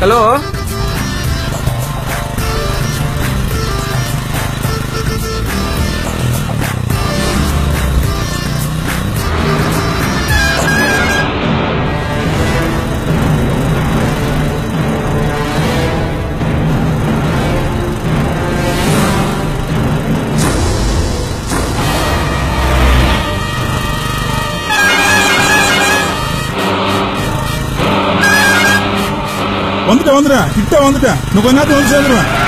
Hello? வந்துட்டேன் வந்துட்டேன். கிட்ட வந்துட்டேன். இன்னும் கொஞ்ச நேரத்துக்கு வந்து சேர்ந்துருவேன்.